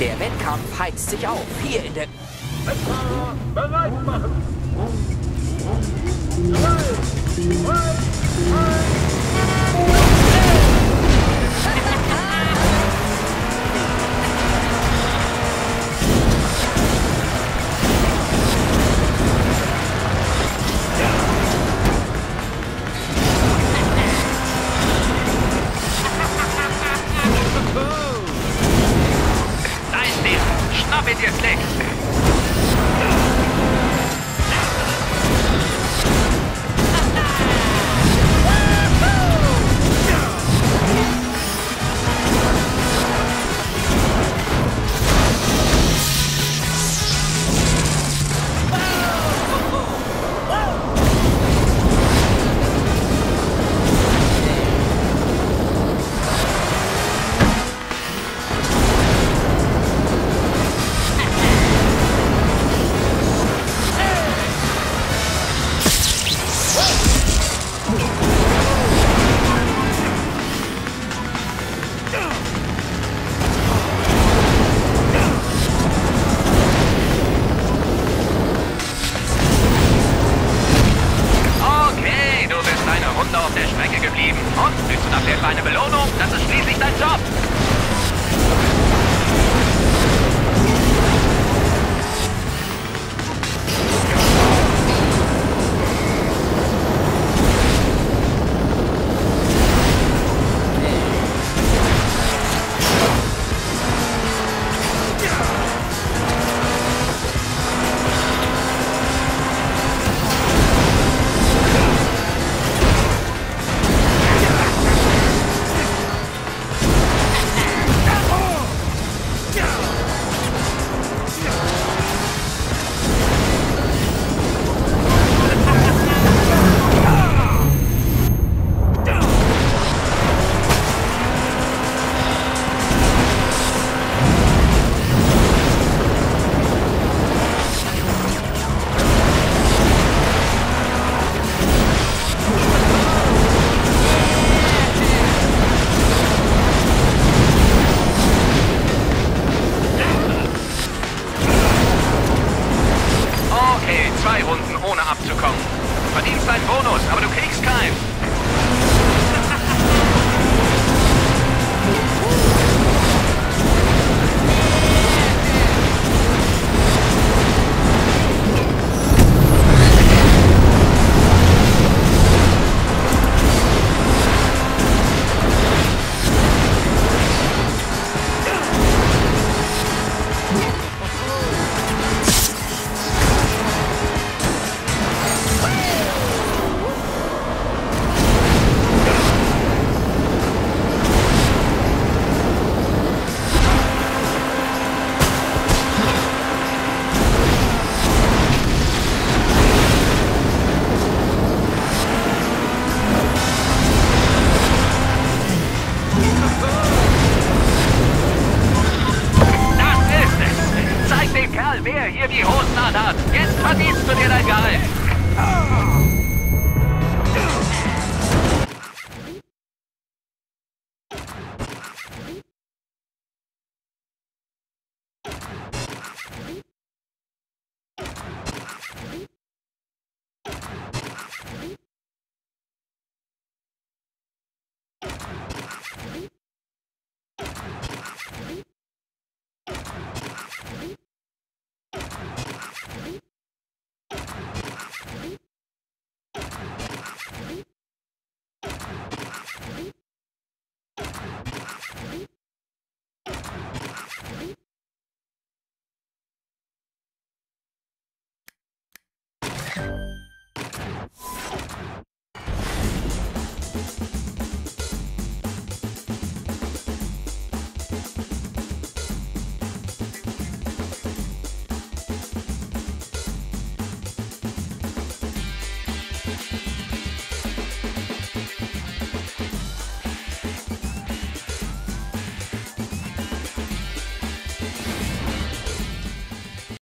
Der Wettkampf heizt sich auf. Hier in der... Bereit machen! Drei, zwei, Schnapp ihn dir, Slick. Auf der Strecke geblieben. Und willst du dafür etwa eine Belohnung? Das ist schließlich dein Job. Wer hier die Hosen hat. Jetzt verdienst du dir dein Gehalt.